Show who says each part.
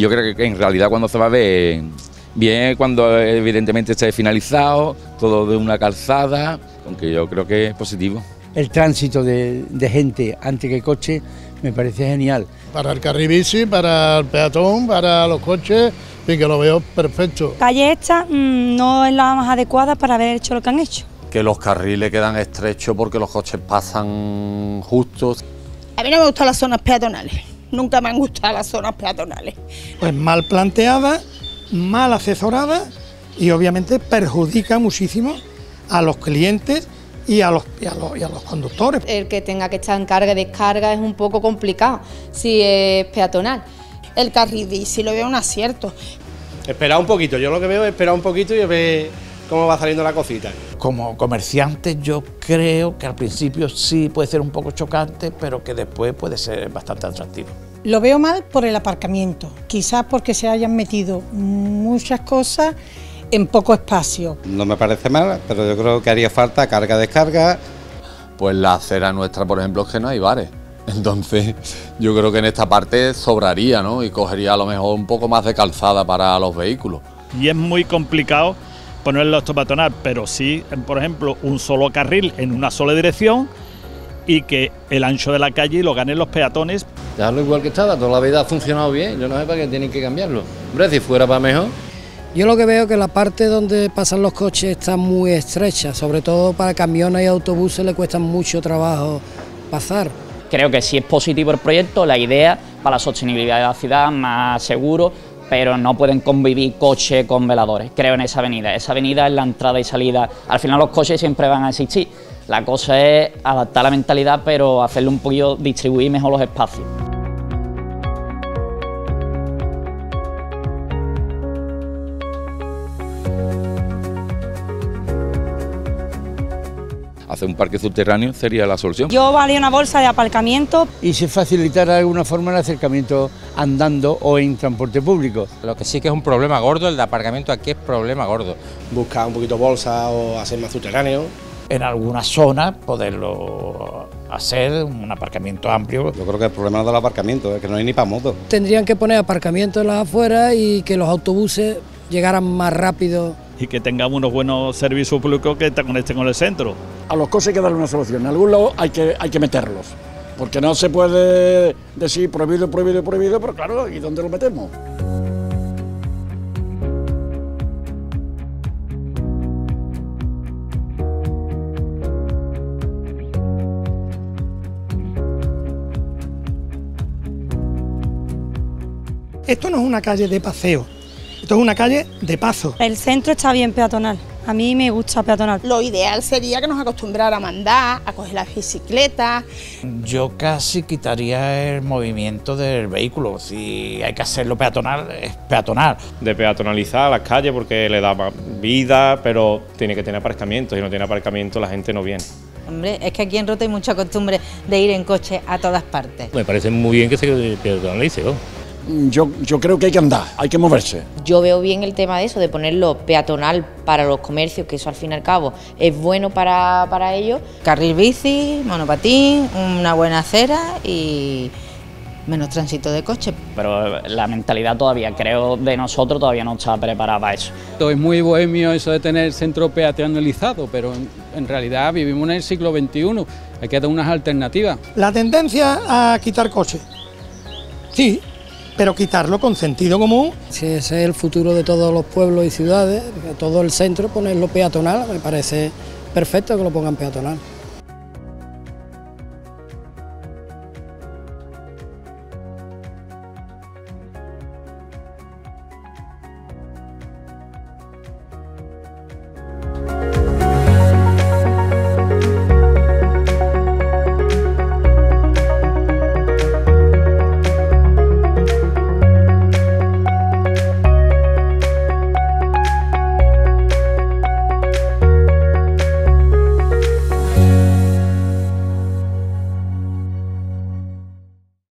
Speaker 1: yo creo que en realidad cuando se va a ver bien cuando evidentemente esté finalizado, todo de una calzada, aunque yo creo que es positivo.
Speaker 2: El tránsito de, gente antes que coche me parece genial.
Speaker 3: Para el carril bici, para el peatón, para los coches, y que lo veo perfecto.
Speaker 4: Calle esta mm, no es la más adecuada para haber hecho lo que han hecho.
Speaker 5: Que los carriles quedan estrechos porque los coches pasan justos.
Speaker 6: A mí no me gustan las zonas peatonales, nunca me han gustado las zonas peatonales.
Speaker 7: Pues mal planteada, mal asesorada y obviamente perjudica muchísimo a los clientes y a los, y a los, conductores.
Speaker 8: El que tenga que estar en carga y descarga es un poco complicado si es peatonal.
Speaker 6: El carril bici lo veo un acierto.
Speaker 9: Esperar un poquito, yo lo que veo es esperar un poquito y ver cómo va saliendo la cosita.
Speaker 10: Como comerciante yo creo que al principio sí puede ser un poco chocante, pero que después puede ser bastante atractivo.
Speaker 11: Lo veo mal por el aparcamiento, quizás porque se hayan metido muchas cosas en poco espacio.
Speaker 12: No me parece mal, pero yo creo que haría falta carga-descarga.
Speaker 5: Pues la acera nuestra, por ejemplo, es que no hay bares. Entonces, yo creo que en esta parte sobraría, ¿no? Y cogería a lo mejor un poco más de calzada para los vehículos.
Speaker 13: Y es muy complicado ponerlo esto peatonal, pero sí, por ejemplo, un solo carril en una sola dirección y que el ancho de la calle lo ganen los peatones.
Speaker 14: Dejarlo igual que estaba, toda la vida ha funcionado bien, yo no sé para qué tienen que cambiarlo. Hombre, si fuera para mejor.
Speaker 15: Yo lo que veo es que la parte donde pasan los coches está muy estrecha, sobre todo para camiones y autobuses le cuesta mucho trabajo pasar.
Speaker 16: Creo que sí es positivo el proyecto, la idea para la sostenibilidad de la ciudad, más seguro, pero no pueden convivir coche con veladores. Creo en esa avenida. Esa avenida es la entrada y salida. Al final los coches siempre van a existir. La cosa es adaptar la mentalidad, pero hacerlo un poquito, distribuir mejor los espacios.
Speaker 1: Hacer un parque subterráneo sería la solución.
Speaker 4: Yo haría una bolsa de aparcamiento.
Speaker 2: Y se facilitara de alguna forma el acercamiento andando o en transporte público.
Speaker 17: Lo que sí que es un problema gordo, el de aparcamiento aquí es problema gordo.
Speaker 9: Buscar un poquito bolsa o hacer más subterráneo.
Speaker 10: En algunas zonas poderlo hacer, un aparcamiento amplio.
Speaker 12: Yo creo que el problema del aparcamiento es que no hay ni para moto.
Speaker 15: Tendrían que poner aparcamiento en las afueras y que los autobuses llegaran más rápido.
Speaker 13: Y que tengamos unos buenos servicios públicos que conecten con el centro
Speaker 18: a los coches hay que darle una solución. En algún lado hay que, hay que meterlos. Porque no se puede decir prohibido, prohibido, prohibido, pero claro, ¿y dónde lo metemos?
Speaker 7: Esto no es una calle de paseo, esto es una calle de paso.
Speaker 4: El centro está bien peatonal. A mí me gusta peatonal.
Speaker 6: Lo ideal sería que nos acostumbrara a mandar, a coger las bicicletas.
Speaker 10: Yo casi quitaría el movimiento del vehículo. Si hay que hacerlo peatonal, es peatonal.
Speaker 19: De peatonalizar las calles porque le da vida, pero tiene que tener aparcamiento. Si no tiene aparcamiento, la gente no viene.
Speaker 20: Hombre, es que aquí en Rota hay mucha costumbre de ir en coche a todas partes.
Speaker 19: Me parece muy bien que se peatonalice. ¿no?
Speaker 18: Yo, yo creo que hay que andar, hay que moverse.
Speaker 20: Yo veo bien el tema de eso, de ponerlo peatonal para los comercios, que eso al fin y al cabo es bueno para, para ellos. Carril bici, monopatín, una buena acera y menos tránsito de coche.
Speaker 16: Pero la mentalidad todavía, creo, de nosotros todavía no está preparada para eso.
Speaker 21: Es muy bohemio eso de tener el centro peatonalizado, pero en, realidad vivimos en el siglo XXI, hay que dar unas alternativas.
Speaker 7: La tendencia a quitar coches, sí, pero quitarlo con sentido común.
Speaker 15: Si ese es el futuro de todos los pueblos y ciudades, todo el centro, ponerlo peatonal, me parece perfecto que lo pongan peatonal.